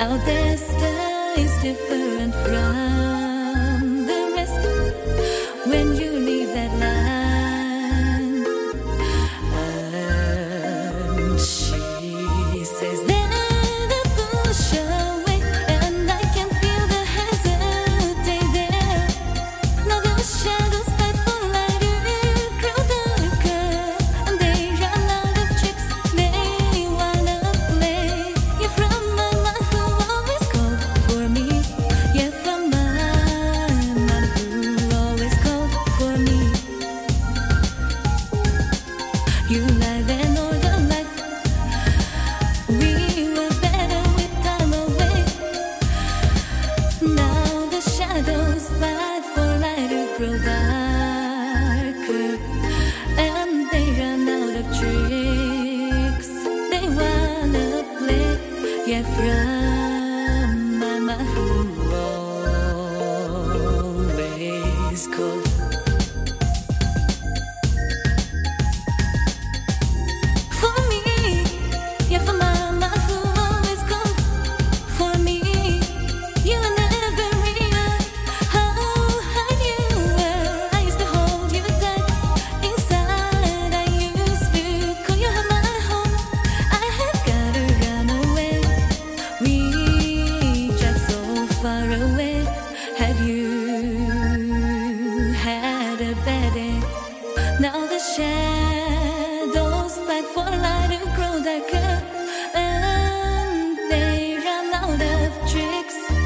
Our destiny is different from.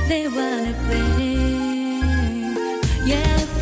they wanna play. Yeah.